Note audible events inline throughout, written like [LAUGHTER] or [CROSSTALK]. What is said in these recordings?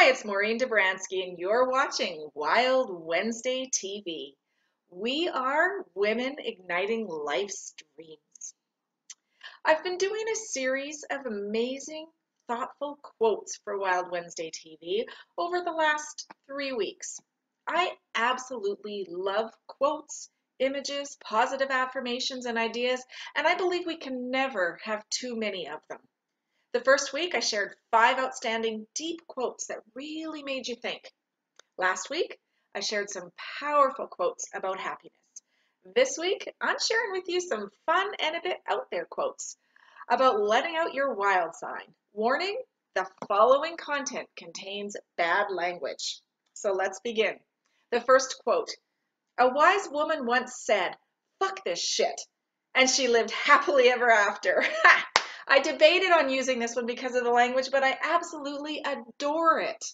Hi, it's Maureen Dobransky, and you're watching Wild Wednesday TV. We are women igniting life's dreams. I've been doing a series of amazing, thoughtful quotes for Wild Wednesday TV over the last three weeks. I absolutely love quotes, images, positive affirmations, and ideas, and I believe we can never have too many of them. The first week, I shared five outstanding deep quotes that really made you think. Last week, I shared some powerful quotes about happiness. This week, I'm sharing with you some fun and a bit out there quotes about letting out your wild sign. Warning, the following content contains bad language. So let's begin. The first quote A wise woman once said, Fuck this shit. And she lived happily ever after. [LAUGHS] I debated on using this one because of the language, but I absolutely adore it.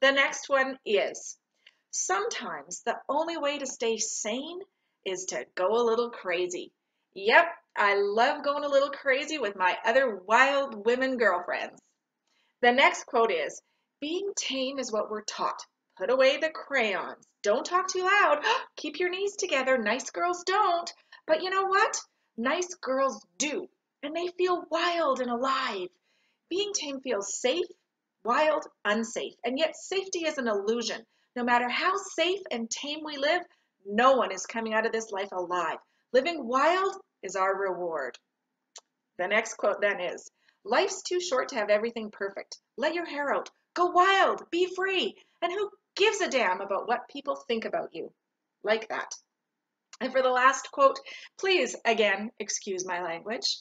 The next one is sometimes the only way to stay sane is to go a little crazy. Yep, I love going a little crazy with my other wild women girlfriends. The next quote is being tame is what we're taught. Put away the crayons. Don't talk too loud. [GASPS] Keep your knees together. Nice girls don't. But you know what? Nice girls do and they feel wild and alive. Being tame feels safe, wild, unsafe, and yet safety is an illusion. No matter how safe and tame we live, no one is coming out of this life alive. Living wild is our reward. The next quote then is Life's too short to have everything perfect. Let your hair out. Go wild. Be free. And who gives a damn about what people think about you? Like that. And for the last quote, please, again, excuse my language.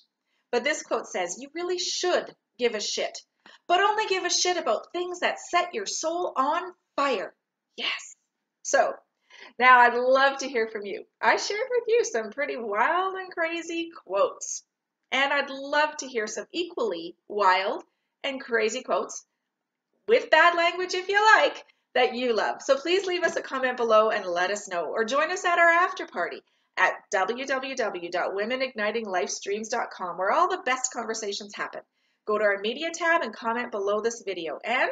But this quote says, You really should give a shit, but only give a shit about things that set your soul on fire. Yes. So, now I'd love to hear from you. I shared with you some pretty wild and crazy quotes. And I'd love to hear some equally wild and crazy quotes with bad language if you like that you love. So please leave us a comment below and let us know or join us at our after party at www.womenignitinglifesdreams.com where all the best conversations happen. Go to our media tab and comment below this video. And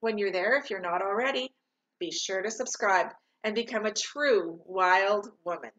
when you're there, if you're not already, be sure to subscribe and become a true wild woman.